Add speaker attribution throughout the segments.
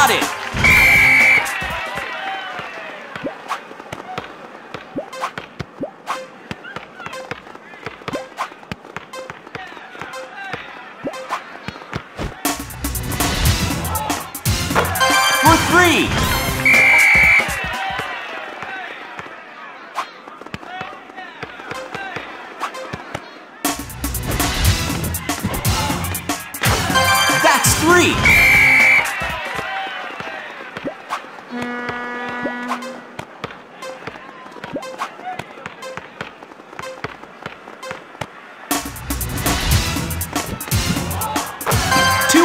Speaker 1: about it. Two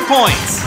Speaker 1: points.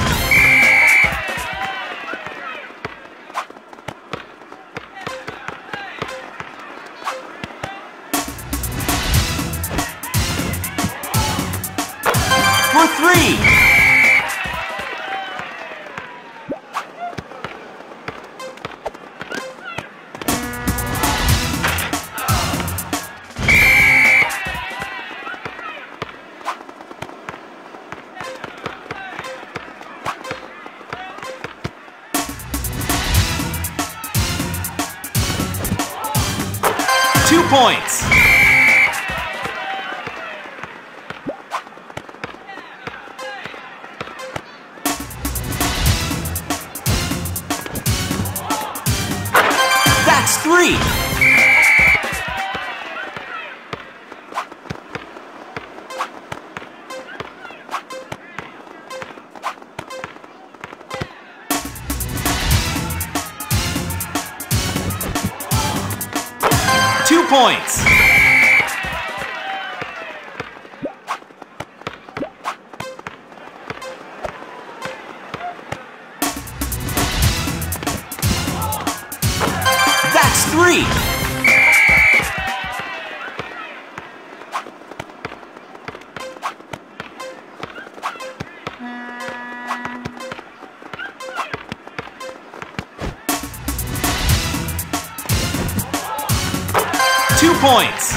Speaker 1: Points. Points.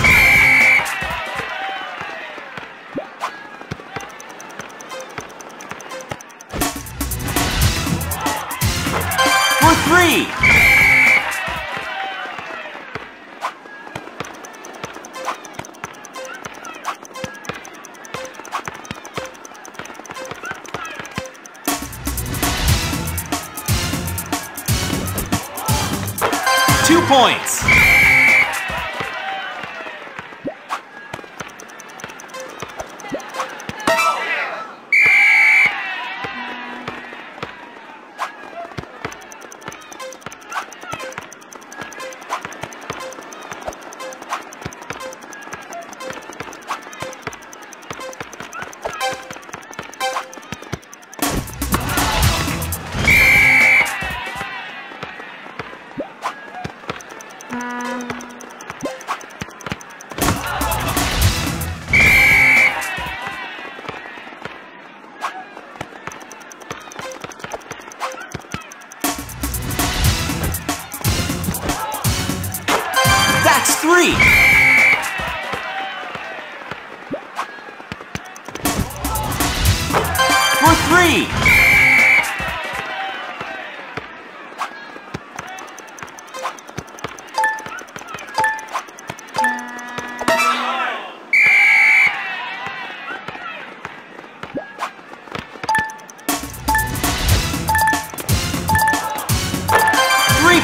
Speaker 1: For three. Two points.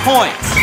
Speaker 1: Points.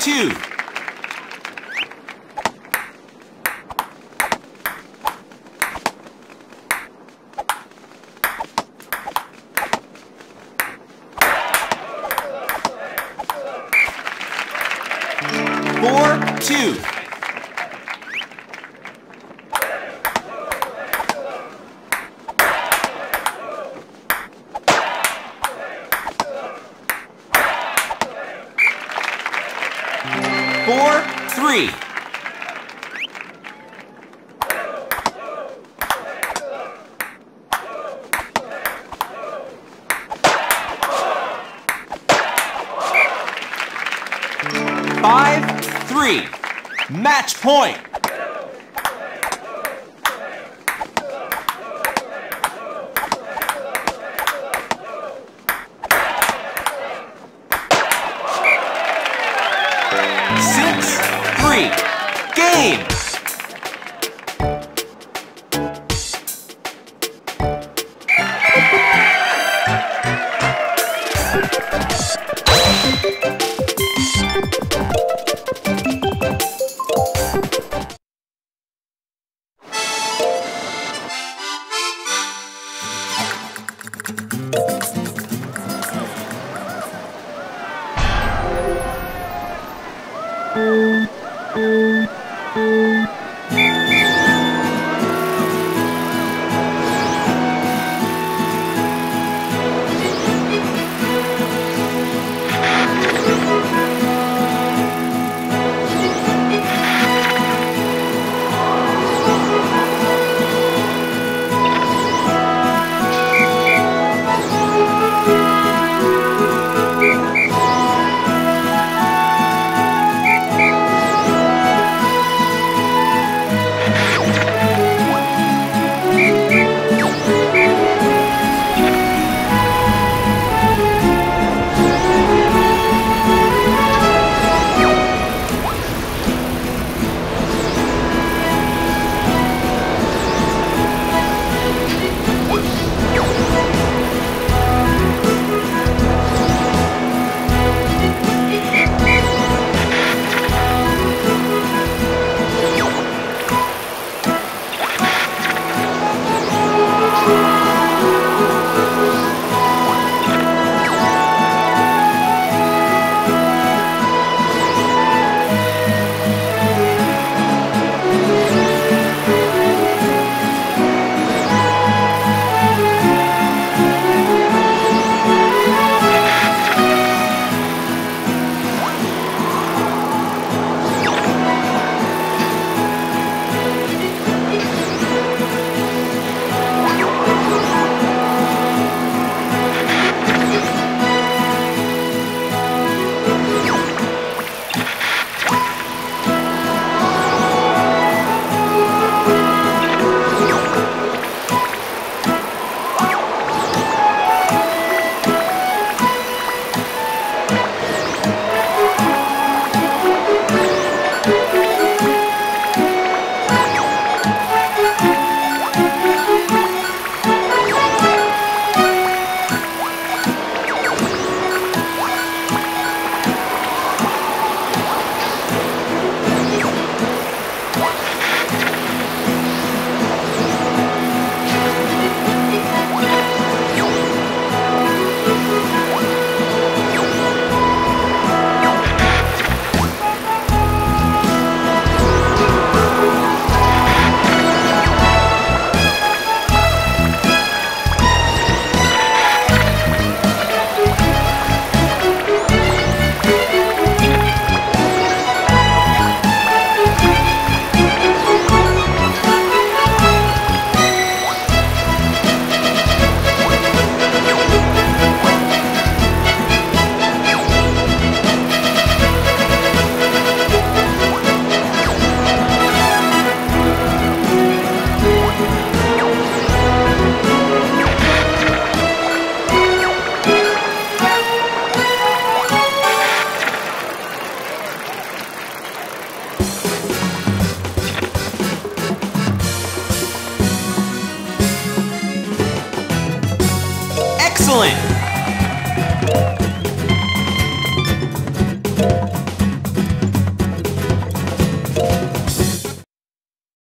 Speaker 1: Two. Four, three. Five, three. Match point.